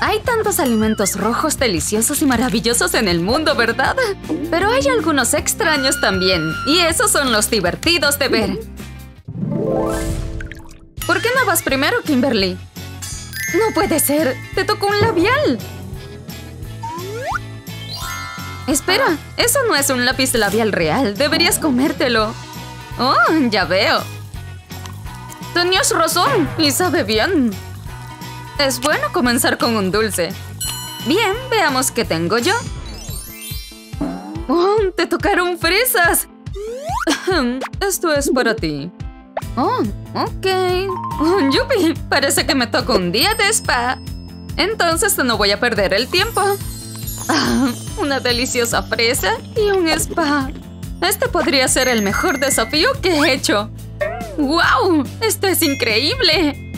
Hay tantos alimentos rojos deliciosos y maravillosos en el mundo, ¿verdad? Pero hay algunos extraños también, y esos son los divertidos de ver. ¿Por qué no vas primero, Kimberly? No puede ser, te tocó un labial. Espera, eso no es un lápiz labial real, deberías comértelo. Oh, ya veo. Tenías razón, y sabe bien. Es bueno comenzar con un dulce. Bien, veamos qué tengo yo. ¡Oh, te tocaron fresas! Esto es para ti. Oh, ok. Oh, ¡Yupi! Parece que me toca un día de spa. Entonces no voy a perder el tiempo. Una deliciosa fresa y un spa. Este podría ser el mejor desafío que he hecho. ¡Wow! ¡Esto es increíble!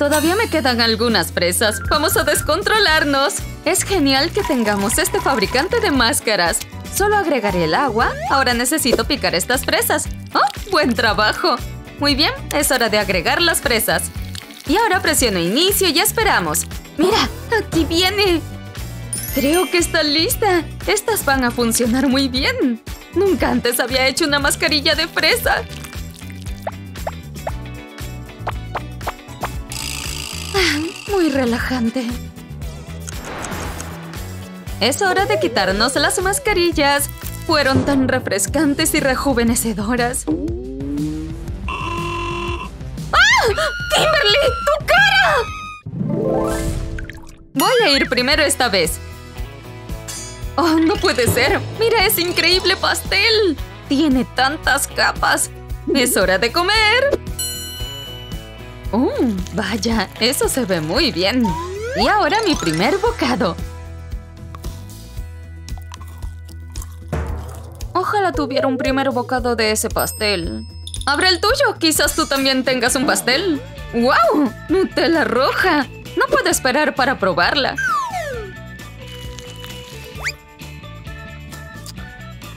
Todavía me quedan algunas fresas. Vamos a descontrolarnos. Es genial que tengamos este fabricante de máscaras. Solo agregaré el agua. Ahora necesito picar estas fresas. ¡Oh! ¡Buen trabajo! Muy bien, es hora de agregar las fresas. Y ahora presiono inicio y esperamos. ¡Mira! ¡Aquí viene! Creo que está lista. Estas van a funcionar muy bien. Nunca antes había hecho una mascarilla de fresa. Muy relajante. Es hora de quitarnos las mascarillas. Fueron tan refrescantes y rejuvenecedoras. ¡Ah! ¡Kimberly! ¡Tu cara! Voy a ir primero esta vez. ¡Oh, no puede ser! ¡Mira ese increíble pastel! ¡Tiene tantas capas! ¡Es hora de comer! ¡Oh, vaya! Eso se ve muy bien. Y ahora mi primer bocado. Ojalá tuviera un primer bocado de ese pastel. ¡Abre el tuyo! Quizás tú también tengas un pastel. ¡Wow! ¡Nutella roja! No puedo esperar para probarla.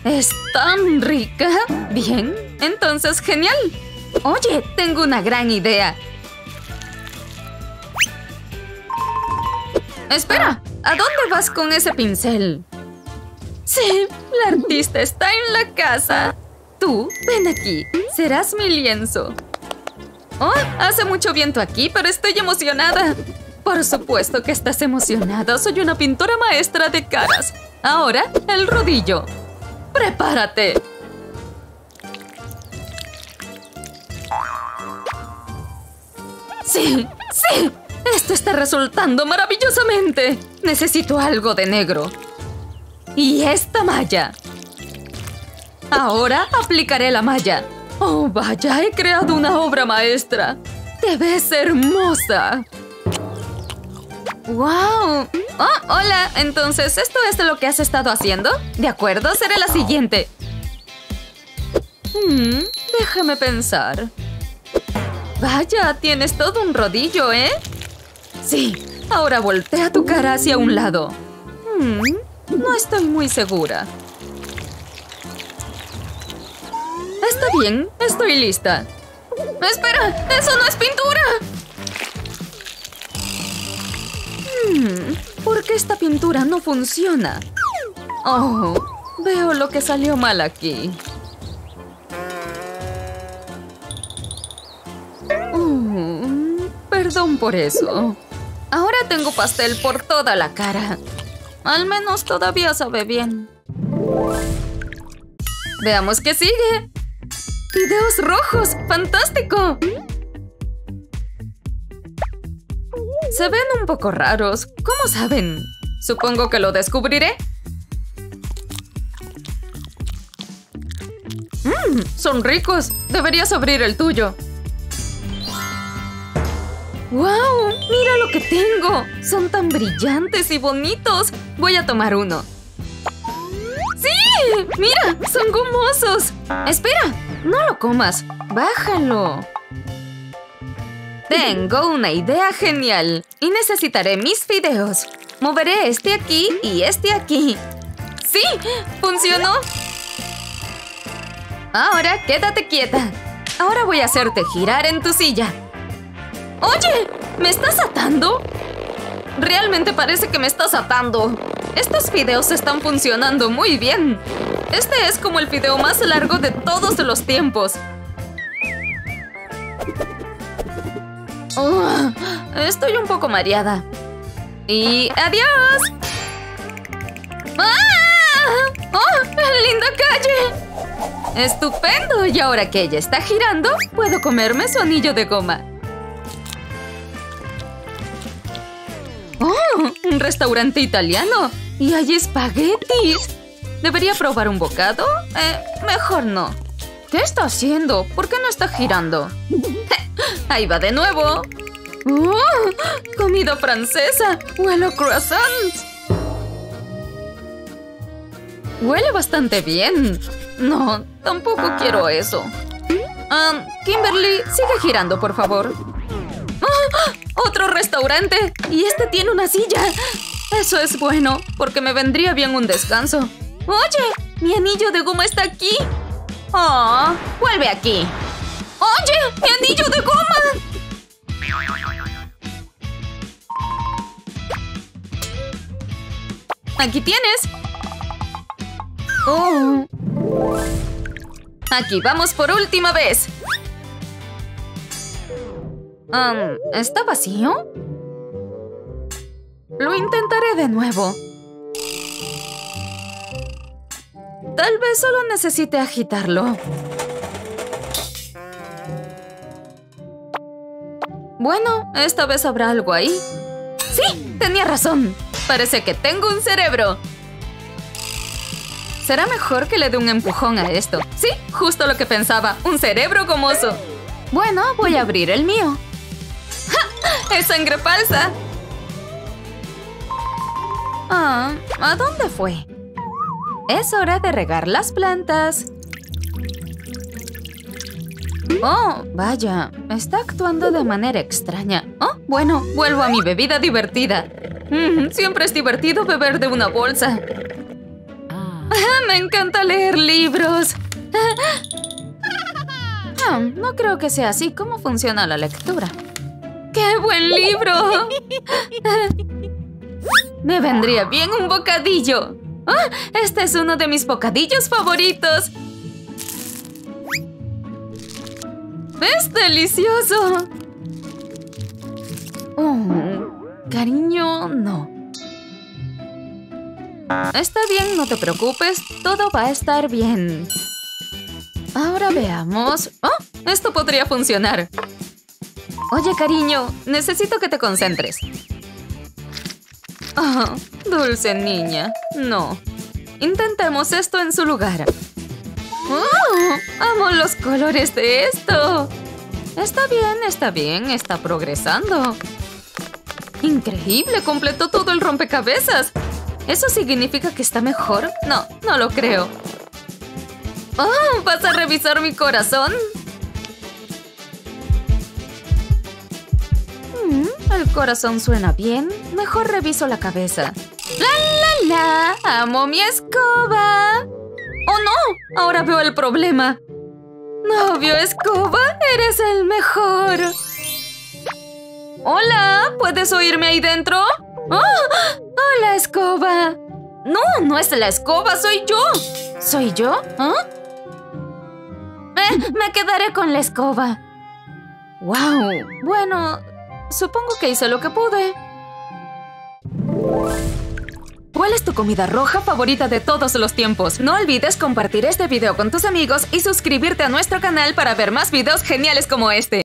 ¿Es tan rica? Bien, entonces genial. Oye, tengo una gran idea. Espera, ¿a dónde vas con ese pincel? Sí, la artista está en la casa. Tú, ven aquí. Serás mi lienzo. Oh, hace mucho viento aquí, pero estoy emocionada. Por supuesto que estás emocionada. Soy una pintora maestra de caras. Ahora, el rodillo. ¡Prepárate! ¡Sí! Esto está resultando maravillosamente. Necesito algo de negro. Y esta malla. Ahora aplicaré la malla. ¡Oh, vaya! He creado una obra maestra. ¡Te ves hermosa! ¡Wow! Oh, hola. Entonces, ¿esto es lo que has estado haciendo? De acuerdo, seré la siguiente. Hmm, déjame pensar. Vaya, tienes todo un rodillo, ¿eh? Sí, ahora voltea tu cara hacia un lado. Hmm, no estoy muy segura. Está bien, estoy lista. ¡Espera! ¡Eso no es pintura! Hmm, ¿Por qué esta pintura no funciona? Oh, veo lo que salió mal aquí. Oh, perdón por eso. Tengo pastel por toda la cara. Al menos todavía sabe bien. Veamos qué sigue. ¡Videos rojos! ¡Fantástico! Se ven un poco raros. ¿Cómo saben? Supongo que lo descubriré. Mmm, son ricos. Deberías abrir el tuyo. ¡Wow! ¡Mira lo que tengo! Son tan brillantes y bonitos. Voy a tomar uno. ¡Sí! ¡Mira! ¡Son gomosos! ¡Espera! ¡No lo comas! ¡Bájalo! Tengo una idea genial y necesitaré mis fideos. Moveré este aquí y este aquí. ¡Sí! ¡Funcionó! Ahora quédate quieta. Ahora voy a hacerte girar en tu silla. ¡Oye! ¿Me estás atando? realmente parece que me estás atando. Estos videos están funcionando muy bien. Este es como el video más largo de todos los tiempos. Oh, estoy un poco mareada. Y adiós. ¡Ah! ¡Oh, linda calle! ¡Estupendo! Y ahora que ella está girando, puedo comerme su anillo de goma. ¡Oh! Un restaurante italiano. Y hay espaguetis. ¿Debería probar un bocado? Eh, mejor no. ¿Qué está haciendo? ¿Por qué no está girando? Ahí va de nuevo. ¡Oh! ¡Comida francesa! ¡Huelo croissants! Huele bastante bien. No, tampoco quiero eso. Um, Kimberly, sigue girando, por favor. ¡Otro restaurante! Y este tiene una silla. Eso es bueno, porque me vendría bien un descanso. ¡Oye! ¡Mi anillo de goma está aquí! ¡Oh! ¡Vuelve aquí! ¡Oye! ¡Mi anillo de goma! ¡Aquí tienes! Oh. Aquí vamos por última vez. Um, ¿Está vacío? Lo intentaré de nuevo. Tal vez solo necesite agitarlo. Bueno, esta vez habrá algo ahí. ¡Sí! Tenía razón. Parece que tengo un cerebro. Será mejor que le dé un empujón a esto. Sí, justo lo que pensaba. Un cerebro gomoso. Bueno, voy a abrir el mío. ¡Es sangre falsa! Ah, ¿a dónde fue? Es hora de regar las plantas. Oh, vaya, está actuando de manera extraña. Oh, bueno, vuelvo a mi bebida divertida. Siempre es divertido beber de una bolsa. Ah. Me encanta leer libros. Ah, no creo que sea así. ¿Cómo funciona la lectura? ¡Qué buen libro! Me vendría bien un bocadillo. Ah, este es uno de mis bocadillos favoritos. ¡Es delicioso! Oh, cariño, no. Está bien, no te preocupes. Todo va a estar bien. Ahora veamos. ¡Oh! Esto podría funcionar. Oye, cariño, necesito que te concentres. Oh, dulce niña. No. Intentemos esto en su lugar. ¡Oh! ¡Amo los colores de esto! Está bien, está bien, está progresando. ¡Increíble! Completó todo el rompecabezas. ¿Eso significa que está mejor? No, no lo creo. ¡Oh! ¿Vas a revisar mi corazón? El corazón suena bien. Mejor reviso la cabeza. ¡La, la, la! ¡Amo mi escoba! ¡Oh, no! Ahora veo el problema. Novio Escoba, eres el mejor. Hola, ¿puedes oírme ahí dentro? ¡Oh! Hola, Escoba. No, no es la escoba, soy yo. ¿Soy yo? ¿Ah? Eh, me quedaré con la escoba. ¡Wow! Bueno, supongo que hice lo que pude. ¿Cuál es tu comida roja favorita de todos los tiempos? No olvides compartir este video con tus amigos y suscribirte a nuestro canal para ver más videos geniales como este.